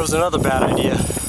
goes another bad idea.